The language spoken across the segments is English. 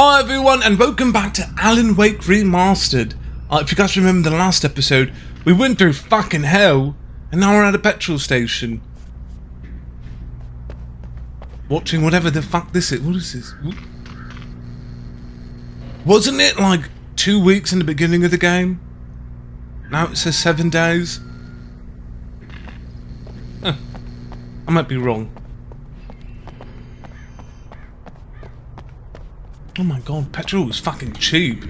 Hi everyone and welcome back to Alan Wake Remastered. Uh, if you guys remember the last episode, we went through fucking hell and now we're at a petrol station. Watching whatever the fuck this is. What is this? Wasn't it like two weeks in the beginning of the game? Now it says seven days? Huh. I might be wrong. Oh my god, petrol is fucking cheap.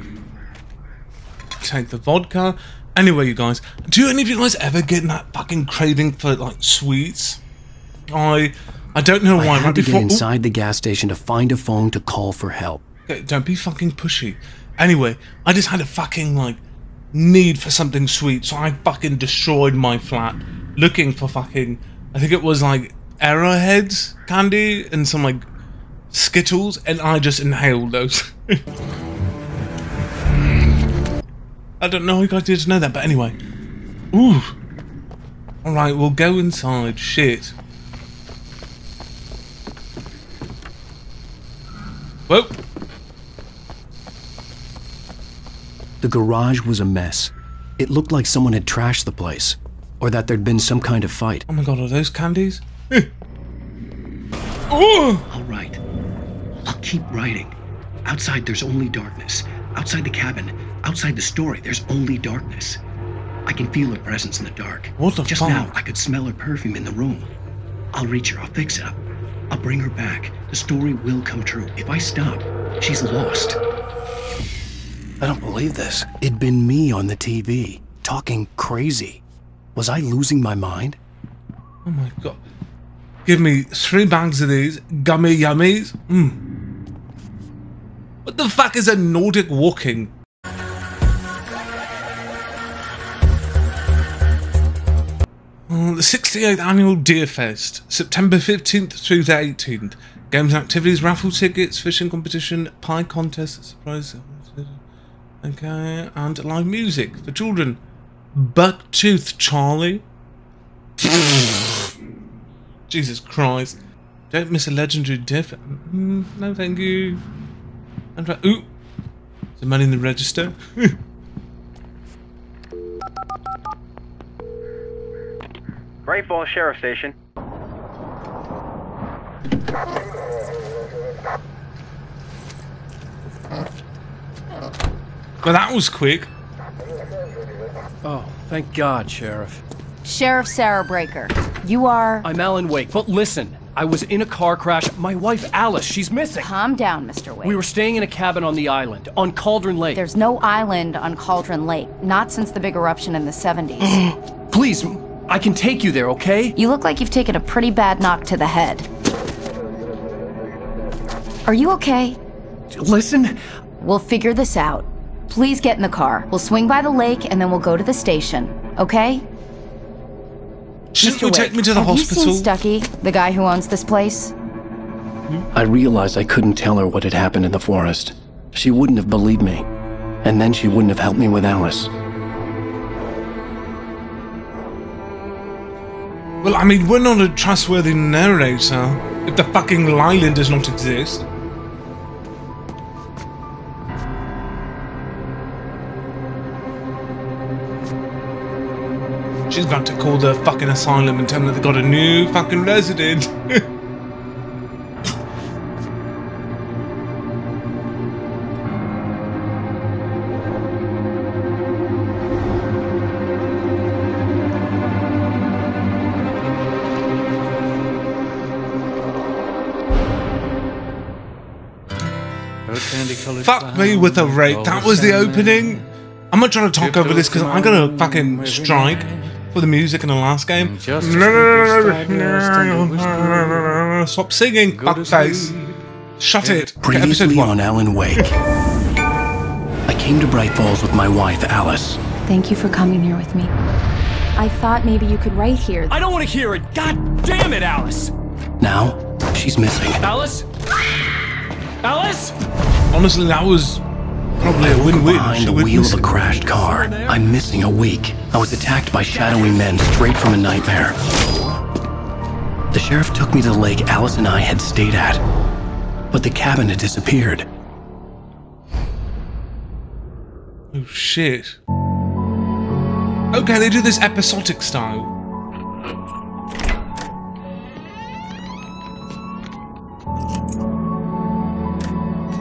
Take the vodka. Anyway, you guys, do any of you guys ever get that fucking craving for like sweets? I I don't know I why. had right to before, get inside the gas station to find a phone to call for help. Don't be fucking pushy. Anyway, I just had a fucking like need for something sweet, so I fucking destroyed my flat looking for fucking. I think it was like Airheads candy and some like Skittles, and I just inhaled those. I don't know if you guys did know that, but anyway. Ooh. Alright, we'll go inside. Shit. Whoa. The garage was a mess. It looked like someone had trashed the place, or that there'd been some kind of fight. Oh my god, are those candies? All right. I'll keep writing. Outside, there's only darkness. Outside the cabin, outside the story, there's only darkness. I can feel her presence in the dark. What the Just fuck? now, I could smell her perfume in the room. I'll reach her. I'll fix it up. I'll bring her back. The story will come true. If I stop, she's lost. I don't believe this. It'd been me on the TV, talking crazy. Was I losing my mind? Oh my god. Give me three bags of these gummy yummies. Mm. What the fuck is a Nordic walking? Uh, the 68th annual Deer Fest, September 15th through the 18th. Games and activities, raffle tickets, fishing competition, pie contest, surprise. Okay, and live music for children. Bucktooth Charlie. Jesus Christ. Don't miss a legendary diff. Mm, no, thank you. And try- Ooh. Is there money in the register? Bright Falls Sheriff Station. well, that was quick. Oh, thank God, Sheriff. Sheriff Sarah Breaker, you are. I'm Alan Wake, but listen, I was in a car crash. My wife, Alice, she's missing. Calm down, Mr. Wake. We were staying in a cabin on the island, on Cauldron Lake. There's no island on Cauldron Lake, not since the big eruption in the 70s. Mm-hmm. Please, I can take you there, okay? you look like you've taken a pretty bad knock to the head. Are you okay? Listen, We'll figure this out. Please get in the car. We'll swing by the lake and then we'll go to the station, okay? Shouldn't Mr. you take me to the have hospital? you seen Stucky, the guy who owns this place? I realized I couldn't tell her what had happened in the forest. She wouldn't have believed me. And then she wouldn't have helped me with Alice. Well, I mean, we're not a trustworthy narrator if the fucking island does not exist. She's about to call the fucking asylum and tell them that they got a new fucking resident. Fuck me with a rake. That was the opening. I'm not trying to talk over this because I'm gonna fucking strike for the music in the last game. Stop singing, fuckface. Shut it. Episode Previously one. on Alan Wake. I came to Bright Falls with my wife, Alice. Thank you for coming here with me. I thought maybe you could write here. I don't want to hear it. God damn it, Alice! Now, she's missing. Alice? Alice? Honestly, that was Probably a win-win. Behind the wheel of a crashed car. I'm missing a week. I was attacked by shadowy men straight from a nightmare. The sheriff took me to the lake Alice and I had stayed at, but the cabin had disappeared. Oh shit. Okay, they do this episodic style.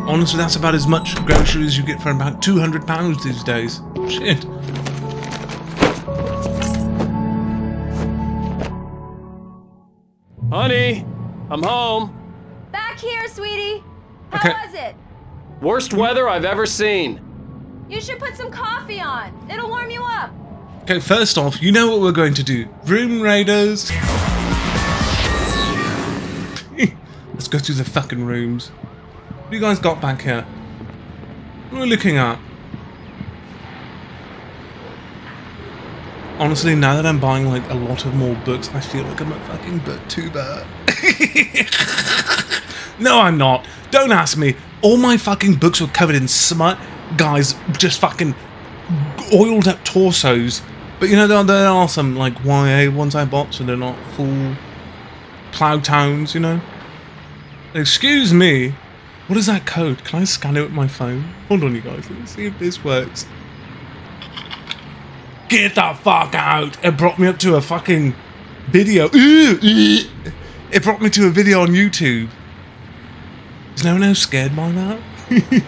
Honestly, that's about as much groceries you get for about £200 these days. Shit. Honey, I'm home. Back here, sweetie. How Okay. was it? Worst weather I've ever seen. You should put some coffee on. It'll warm you up. Okay, first off, you know what we're going to do. Room raiders. Let's go through the fucking rooms. What you guys got back here? What are we looking at? Honestly, now that I'm buying like a lot of more books, I feel like I'm a fucking booktuber. no, I'm not. Don't ask me. All my fucking books were covered in smut. Guys, just fucking oiled up torsos. But you know, there, there are some like YA ones I bought, so they're not full plow towns, you know? Excuse me. What is that code? Can I scan it with my phone? Hold on, you guys. Let's see if this works. Get the fuck out! It brought me up to a fucking video. It brought me to a video on YouTube. Is no one else scared by that?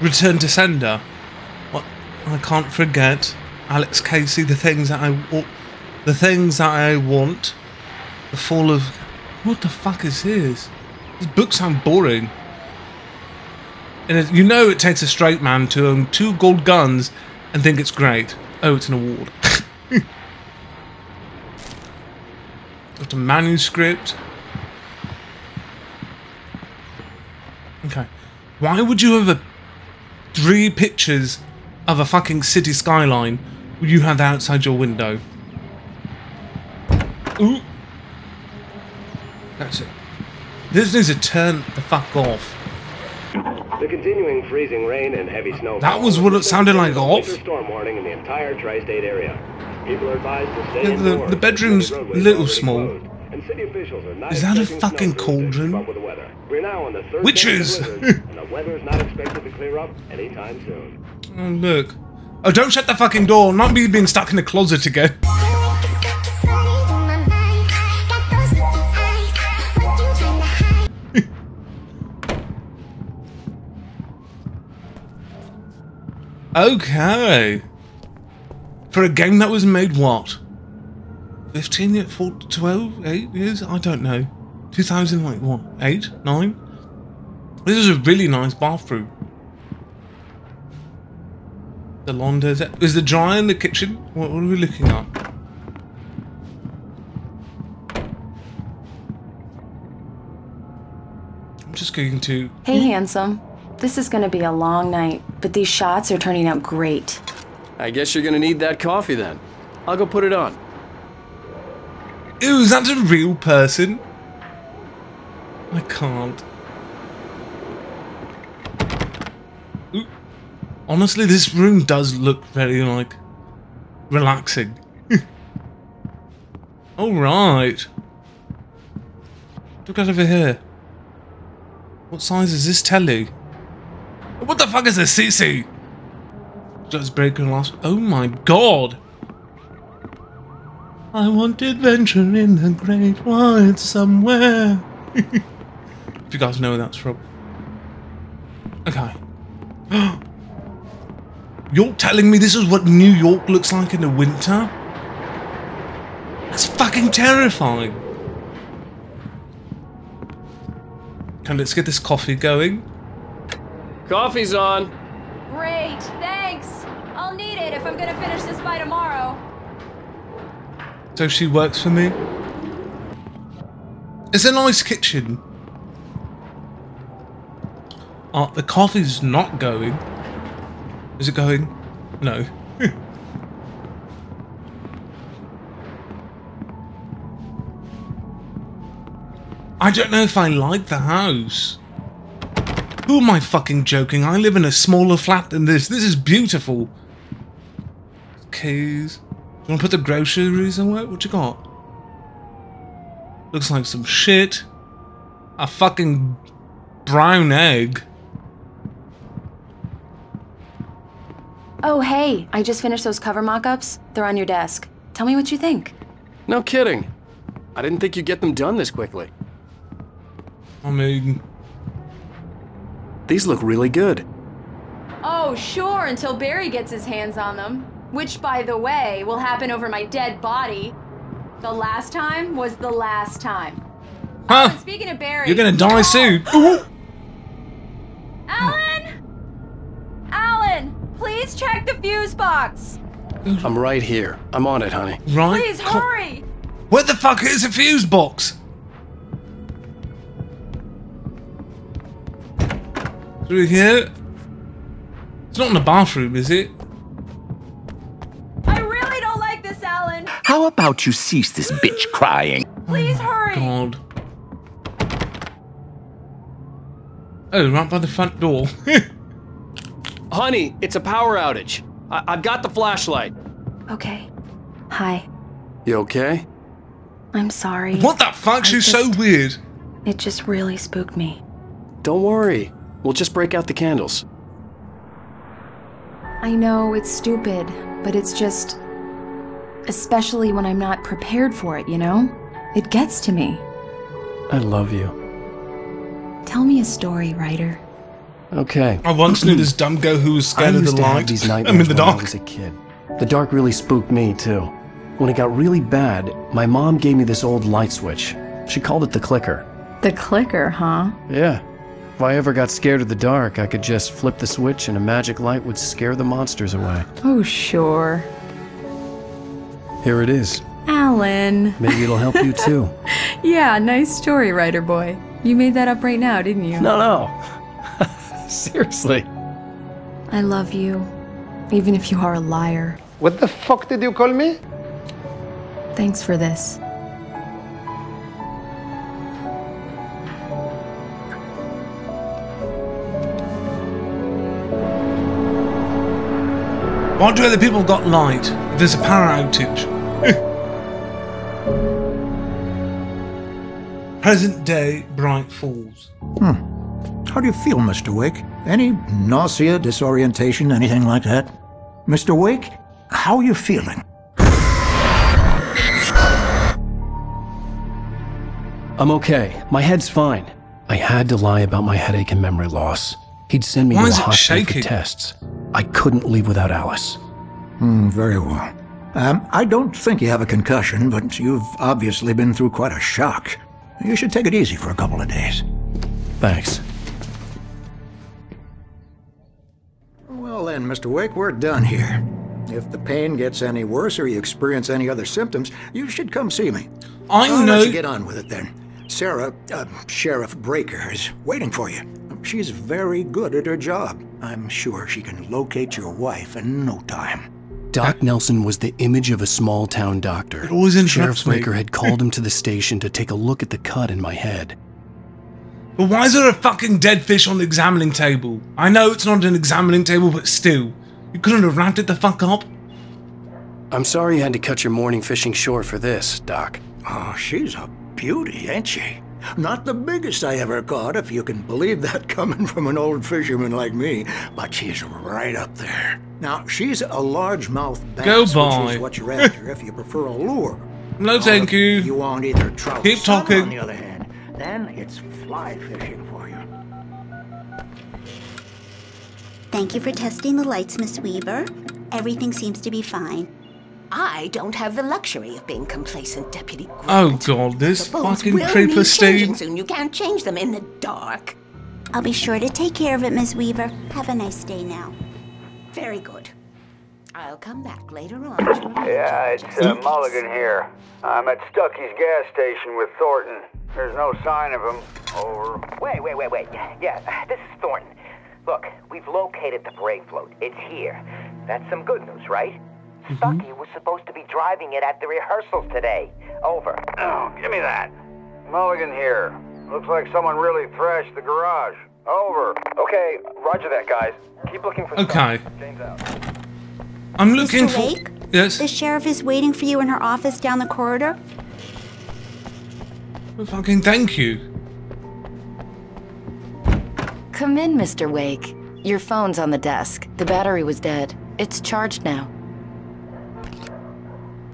Return to sender. What? I can't forget. Alex Casey, the things that I. The things that I want. The fall of. What the fuck is this? These books sound boring. And you know it takes a straight man to own two gold guns and think it's great. Oh, it's an award. Got a manuscript. Okay. Why would you have a three pictures of a fucking city skyline when you have that outside your window? Ooh. That's it. This needs to turn the fuck off. The continuing freezing rain and heavy snow. That was what it sounded like off. Storm warning in the entire tri-state area. People are advised to stay the- indoors. the bedroom's roadways little small. And city officials are not Is that a fucking cauldron? keep up with the weather. We're now on the third Witches! day of the blizzard, and the weather not expected to clear up anytime soon. Oh, look. Oh, don't shut the fucking door. Not me being stuck in the closet again. Okay. For a game that was made what? 15 years, 12, 8 years? I don't know. 2000, like what? 8? 9? This is a really nice bathroom. The laundry is, is the dryer in the kitchen? What, what are we looking at? I'm just going to. Hey, handsome. This is gonna be a long night, but these shots are turning out great. I guess you're gonna need that coffee then. I'll go put it on. Ew, is that a real person? I can't. Ooh. Honestly, this room does look very, like, relaxing. Alright. Look out over here. What size is this telly? What the fuck is a CC? Just breaking last. Oh my god! I want adventure in the great wide somewhere. if you guys know where that's from. Okay. You're telling me this is what New York looks like in the winter? That's fucking terrifying. Okay, let's get this coffee going. Coffee's on. Great, thanks. I'll need it if I'm gonna finish this by tomorrow. So she works for me. It's a nice kitchen. Oh, the coffee's not going. Is it going? No. I don't know if I like the house. Who am I fucking joking? I live in a smaller flat than this. This is beautiful. Keys. You want to put the groceries away? What you got? Looks like some shit. A fucking brown egg. Oh, hey, I just finished those cover mock ups. They're on your desk. Tell me what you think. No kidding. I didn't think you'd get them done this quickly. I mean, These look really good. Oh, sure, until Barry gets his hands on them. Which, by the way, will happen over my dead body. The last time was the last time. huh? And speaking of Barry. You're gonna die soon. Alan! Alan! Please check the fuse box! I'm right here. I'm on it, honey. Right? Please hurry! Where the fuck is a fuse box? Through here? It's not in the bathroom, is it? I really don't like this, Alan! How about you cease this bitch crying? Please oh hurry! God. Oh, right by the front door. Honey, it's a power outage. I- I've got the flashlight. Okay. Hi. You okay? I'm sorry. what the fuck? I She's so weird. It just really spooked me. Don't worry. We'll just break out the candles. I know it's stupid, but it's just. Especially when I'm not prepared for it, you know? It gets to me. I love you. Tell me a story, writer. Okay. I once knew this dumb girl who was I scared of used the to have light. these I'm nightmares in the when I dark. was a kid. The dark really spooked me too. When it got really bad, my mom gave me this old light switch. She called it the clicker. The clicker, huh? Yeah. If I ever got scared of the dark, I could just flip the switch and a magic light would scare the monsters away. Oh, sure. Here it is. Alan. Maybe it'll help you too. Yeah, nice story, writer boy. You made that up right now, didn't you? No, no. Seriously. I love you, even if you are a liar. What the fuck did you call me? Thanks for this. Why do other people got light if there's a power outage? Present day Bright Falls. Hmm. How do you feel, Mr. Wake? Any nausea, disorientation, anything like that? Mr. Wake, how are you feeling? I'm okay. My head's fine. I had to lie about my headache and memory loss. He'd send me Why to a is it hospital for tests. I couldn't leave without Alice. Hmm, very well. Um, I don't think you have a concussion, but you've obviously been through quite a shock. You should take it easy for a couple of days. Thanks. Well then, Mr. Wake, we're done here. If the pain gets any worse or you experience any other symptoms, you should come see me. I I'll know- Let you get on with it then. Sarah, uh, Sheriff Breaker, is waiting for you. She's very good at her job. I'm sure she can locate your wife in no time. Doc Nelson was the image of a small town doctor. It always interrupts Sheriff me. Breaker had called him to the station to take a look at the cut in my head. But why is there a fucking dead fish on the examining table? I know it's not an examining table, but still. You couldn't have wrapped it the fuck up? I'm sorry you had to cut your morning fishing short for this, Doc. Oh, she's a beauty, ain't she? Not the biggest I ever caught, if you can believe that coming from an old fisherman like me, but she's right up there. Now, she's a largemouth bass, Go which is what you're after if you prefer a lure. No, Or thank if you. You want either trout Keep or salmon, talking. on the other hand, then it's fly fishing for you. Thank you for testing the lights, Miss Weaver. Everything seems to be fine. I don't have the luxury of being complacent, Deputy Grant. Oh god, this The bulbs fucking will creeper need changing Steve. soon. You can't change them in the dark. I'll be sure to take care of it, Miss Weaver. Have a nice day now. Very good. I'll come back later on. Yeah, it's uh, Mulligan here. I'm at Stucky's gas station with Thornton. There's no sign of him. Over. Wait, wait, wait, wait. Yeah, this is Thornton. Look, we've located the brake float. It's here. That's some good news, right? Mm-hmm. Stucky was supposed to be driving it at the rehearsals today. Over. Oh, give me that. Mulligan here. Looks like someone really thrashed the garage. Over. Okay, roger that, guys. Keep looking for Okay. Stucky. James out. I'm looking Mr. for. Wake? Yes? The sheriff is waiting for you in her office down the corridor. Well, fucking thank you. Come in, Mr. Wake. Your phone's on the desk. The battery was dead. It's charged now.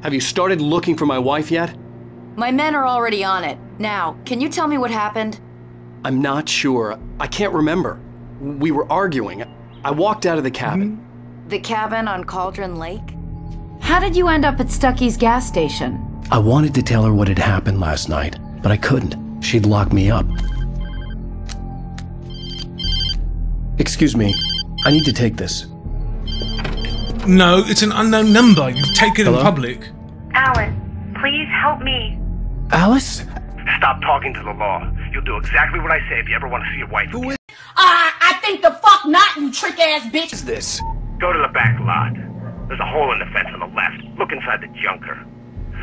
Have you started looking for my wife yet? My men are already on it. Now, can you tell me what happened? I'm not sure. I can't remember. We were arguing. I walked out of the cabin. Hmm? The cabin on Cauldron Lake? How did you end up at Stucky's gas station? I wanted to tell her what had happened last night, but I couldn't. She'd lock me up. Excuse me. I need to take this. No, it's an unknown number. You take it Hello? in public. Alan, please help me. Alice? Stop talking to the law. You'll do exactly what I say if you ever want to see your wife. Who is Uh, I think the fuck not, you trick ass bitch. this? Go to the back lot. There's a hole in the fence on the left. Look inside the junker.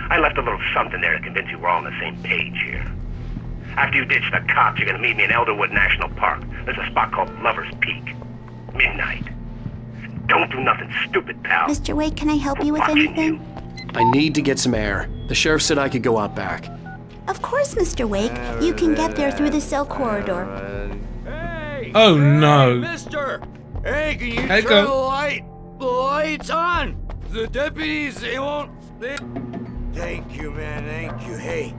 I left a little something there to convince you we're all on the same page here. After you ditch the cops, you're gonna meet me in Elderwood National Park. There's a spot called Lover's Peak. Midnight. Don't do nothing stupid, pal. Mr. Wake, can I help you with anything? I need to get some air. The sheriff said I could go out back. Of course, Mr. Wake. You can get there through the cell corridor. Oh, hey, Oh no. Mister! Hey, can you Hey, turn go. the light? The light's on! The deputies, they won't... They... Thank you, man, thank you. Hey,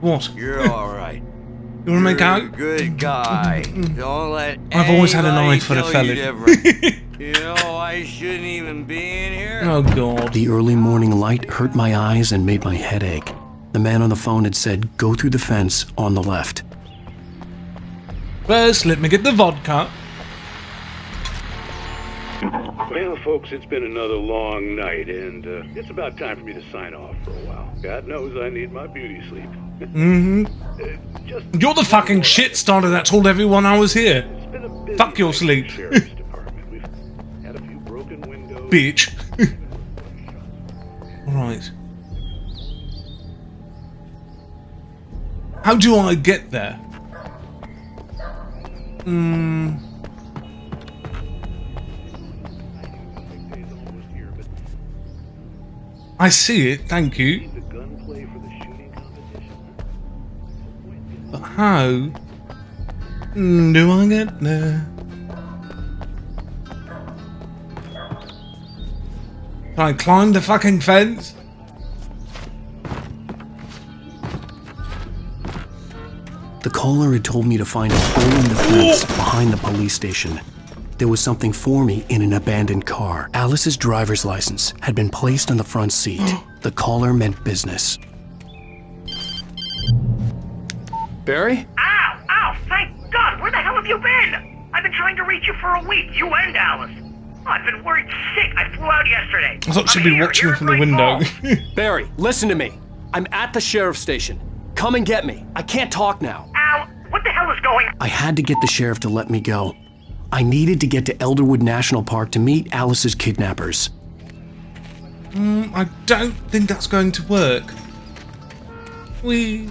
What? you're alright. You wanna make You're out? a good guy. Don't let I've always had an eye for the tell fella. you know, I shouldn't even be in here. Oh god. The early morning light hurt my eyes and made my head ache. The man on the phone had said, go through the fence on the left. First, let me get the vodka. Well, folks, it's been another long night, and uh, it's about time for me to sign off for a while. God knows I need my beauty sleep. mm-hmm. You're the fucking shit starter that told everyone I was here. Fuck your sleep. Bitch. Alright. How do I get there? Hmm. I see it, thank you. But how do I get there? Can I climb the fucking fence? The caller had told me to find a hole in the fence oh! behind the police station. There was something for me in an abandoned car. Alice's driver's license had been placed on the front seat. Oh. The caller meant business. Barry? Ow! Ow! Thank God! Where the hell have you been? I've been trying to reach you for a week. You and Alice. I've been worried sick. I flew out yesterday. I thought she'd I'm be here, watching here from the window. Barry, listen to me. I'm at the sheriff's station. Come and get me. I can't talk now. Ow! What the hell is going on? I had to get the sheriff to let me go. I needed to get to Elderwood National Park to meet Alice's kidnappers. Mm, I don't think that's going to work. We.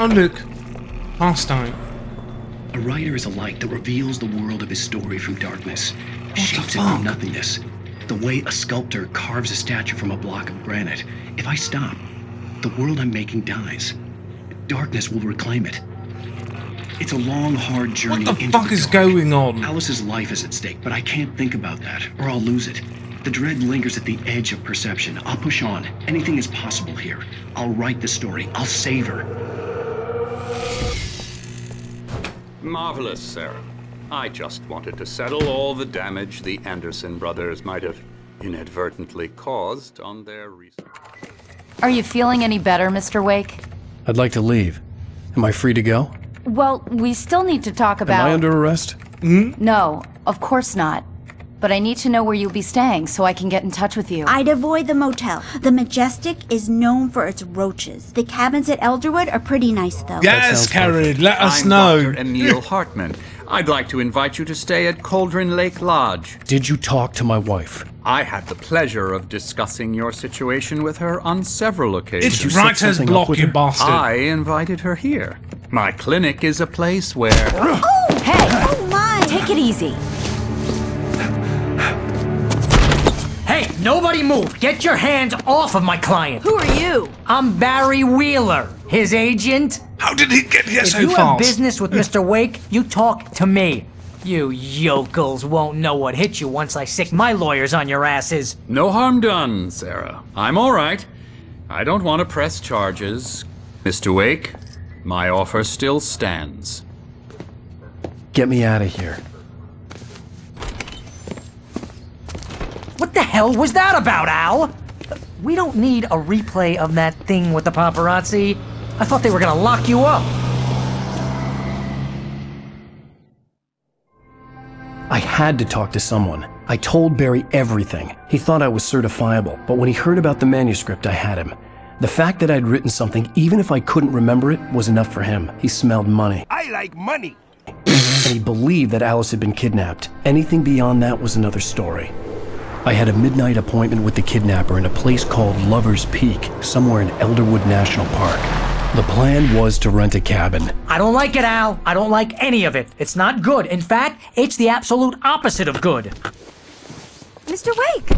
Oh look, past time. A writer is a light that reveals the world of his story from darkness, shapes it from nothingness. The way a sculptor carves a statue from a block of granite. If I stop, the world I'm making dies. Darkness will reclaim it. It's a long, hard journey. What the fuck is dark. going on? Alice's life is at stake, but I can't think about that, or I'll lose it. The dread lingers at the edge of perception. I'll push on. Anything is possible here. I'll write the story. I'll save her. Marvelous, Sarah. I just wanted to settle all the damage the Anderson brothers might have inadvertently caused on their recent. Are you feeling any better, Mr. Wake? I'd like to leave. Am I free to go? Well, we still need to talk about. Am I under arrest? No, of course not. But I need to know where you'll be staying so I can get in touch with you. I'd avoid the motel. The Majestic is known for its roaches. The cabins at Elderwood are pretty nice, though. Yes, Karen, let us I'm know. Dr. Emil Hartman. I'd like to invite you to stay at Cauldron Lake Lodge. Did you talk to my wife? I had the pleasure of discussing your situation with her on several occasions. It's Did you set writer's something up block, you bastard. I invited her here. My clinic is a place where. Oh, hey! Oh my! Take it easy. Nobody move. Get your hands off of my client. Who are you? I'm Barry Wheeler, his agent. How did he get here if so you fast? have business with Mr. Wake, you talk to me. You yokels won't know what hit you once I sick my lawyers on your asses. No harm done, Sarah. I'm all right. I don't want to press charges. Mr. Wake, my offer still stands. Get me out of here. What the hell was that about, Al? We don't need a replay of that thing with the paparazzi. I thought they were gonna lock you up. I had to talk to someone. I told Barry everything. He thought I was certifiable, but when he heard about the manuscript, I had him. The fact that I'd written something, even if I couldn't remember it, was enough for him. He smelled money. I like money. and he believed that Alice had been kidnapped. Anything beyond that was another story. I had a midnight appointment with the kidnapper in a place called Lover's Peak, somewhere in Elderwood National Park. The plan was to rent a cabin. I don't like it, Al. I don't like any of it. It's not good. In fact, it's the absolute opposite of good. Mr. Wake!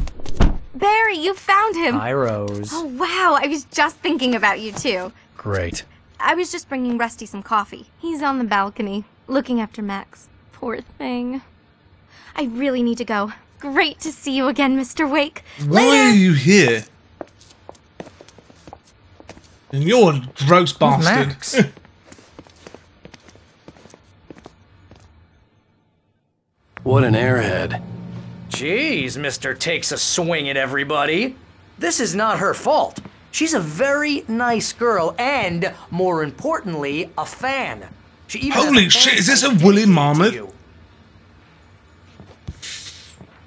Barry, you found him! Hi, Rose. Oh, wow. I was just thinking about you, too. Great. I was just bringing Rusty some coffee. He's on the balcony, looking after Max. Poor thing. I really need to go. Great to see you again, Mr. Wake. Why are you here? And you're a gross bastard. Max? What an airhead. Jeez, Mr. Takes a swing at everybody. This is not her fault. She's a very nice girl and, more importantly, a fan. She even Holy a shit, is this a woolly dedicated to mammoth?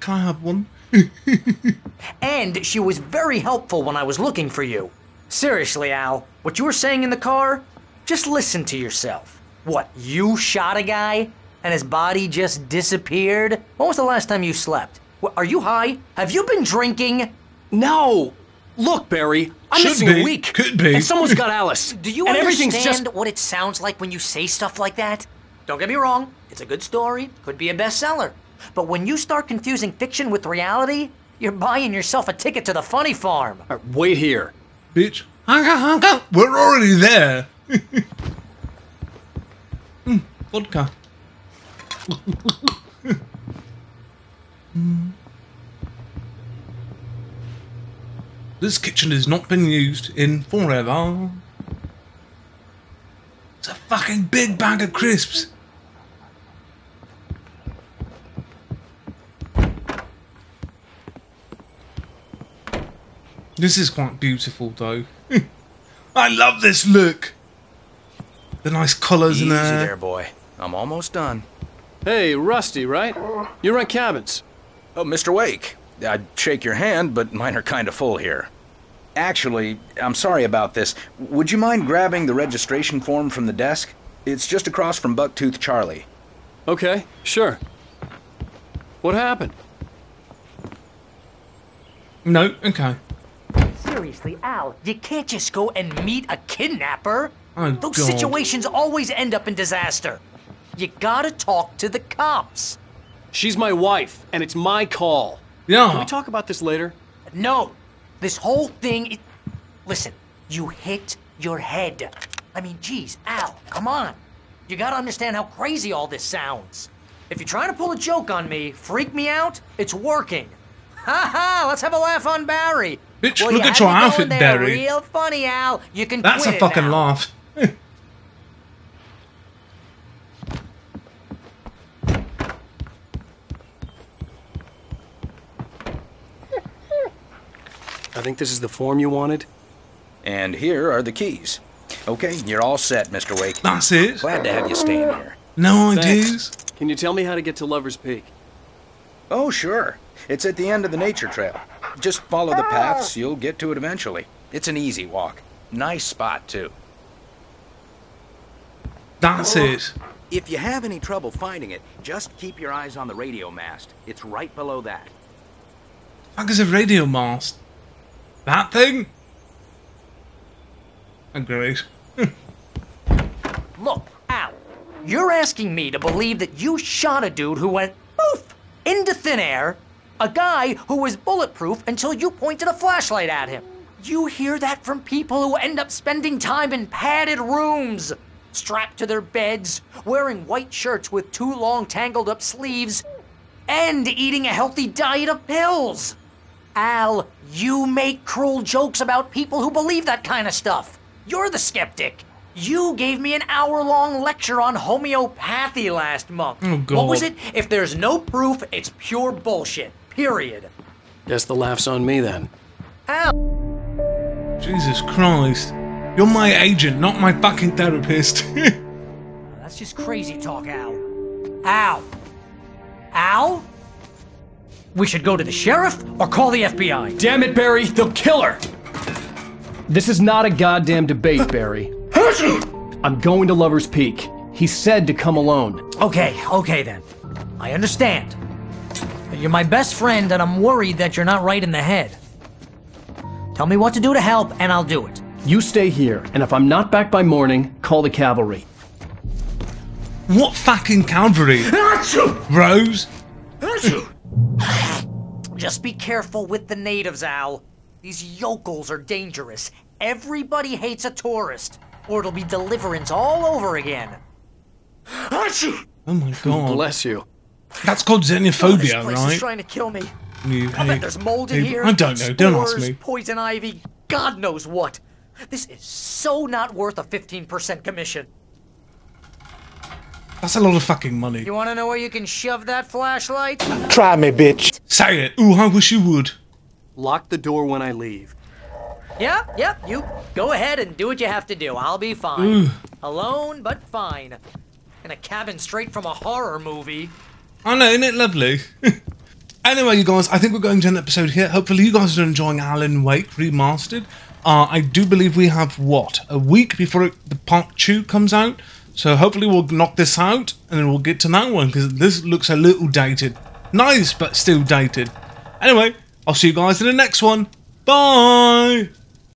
You. Can I have one? And she was very helpful when I was looking for you. Seriously, Al, what you were saying in the car? Just listen to yourself. What, you shot a guy? And his body just disappeared? When was the last time you slept? What, are you high? Have you been drinking? No! Look, Barry, I'm Should missing be. a week. Could be. And someone's got Alice. Do you and understand everything's just what it sounds like when you say stuff like that? Don't get me wrong, it's a good story, could be a bestseller. But when you start confusing fiction with reality, you're buying yourself a ticket to the funny farm. All right, wait here. Bitch. Hunka, hunka. We're already there. mm, vodka. this kitchen has not been used in forever. It's a fucking big bag of crisps. This is quite beautiful though. Hmm. I love this look. The nice colours in Easy there. there, boy. I'm almost done. Hey, Rusty, right? You rent cabins. Oh, Mr. Wake. I'd shake your hand, but mine are kind of full here. Actually, I'm sorry about this. Would you mind grabbing the registration form from the desk? It's just across from Bucktooth Charlie. Okay, sure. What happened? No, okay. Seriously, Al, you can't just go and meet a kidnapper. Oh, Those God. situations always end up in disaster. You gotta talk to the cops. She's my wife, and it's my call. Yeah. Can we talk about this later? No, this whole thing. It... Listen, you hit your head. I mean, geez, Al, come on. You gotta understand how crazy all this sounds. If you're trying to pull a joke on me, freak me out, it's working. Ha ha! Let's have a laugh on Barry. Bitch, Well, look you at your outfit, there Barry. Real funny, Al. You can That's a quit it fucking now. laugh. I think this is the form you wanted. And here are the keys. Okay, you're all set, Mr. Wake. That's it. Glad to have you staying here. No Thanks. ideas. Can you tell me how to get to Lover's Peak? Oh, sure. It's at the end of the nature trail. Just follow the paths, you'll get to it eventually. It's an easy walk. Nice spot, too. That's oh, it. If you have any trouble finding it, just keep your eyes on the radio mast. It's right below that. Fuck is a radio mast? That thing? Oh, Agreed. Look, Al, you're asking me to believe that you shot a dude who went poof into thin air, A guy who was bulletproof until you pointed a flashlight at him. You hear that from people who end up spending time in padded rooms, strapped to their beds, wearing white shirts with too long tangled up sleeves, and eating a healthy diet of pills. Al, you make cruel jokes about people who believe that kind of stuff. You're the skeptic. You gave me an hour long lecture on homeopathy last month. Oh, What was it? If there's no proof, it's pure bullshit. Period. Guess the laugh's on me then. Al. Jesus Christ. You're my agent, not my fucking therapist. That's just crazy talk, Al. Al. Al? We should go to the sheriff or call the FBI. Damn it, Barry, they'll kill her! This is not a goddamn debate, Barry. I'm going to Lover's Peak. He said to come alone. Okay, okay then. I understand. You're my best friend, and I'm worried that you're not right in the head. Tell me what to do to help, and I'll do it. You stay here, and if I'm not back by morning, call the cavalry. what fucking cavalry? Rose? Just be careful with the natives, Al. These yokels are dangerous. Everybody hates a tourist, or it'll be deliverance all over again. Oh my god. Bless you. That's called xenophobia, this xenophobia, place right? is trying to kill me. You I bet there's mold in here. I don't know, don't ask me. Poison ivy, God knows what. This is so not worth a 15% commission. That's a lot of fucking money. You want to know where you can shove that flashlight? Try me, bitch. Say it. Ooh, I wish you would. Lock the door when I leave. Yep, yep, you go ahead and do what you have to do. I'll be fine. Ooh. Alone, but fine. In a cabin straight from a horror movie. I know, isn't it lovely? anyway, you guys, I think we're going to end the episode here. Hopefully, you guys are enjoying Alan Wake Remastered. Uh, I do believe we have, what, a week before it, the part two comes out? So hopefully we'll knock this out, and then we'll get to that one, because this looks a little dated. Nice, but still dated. Anyway, I'll see you guys in the next one. Bye!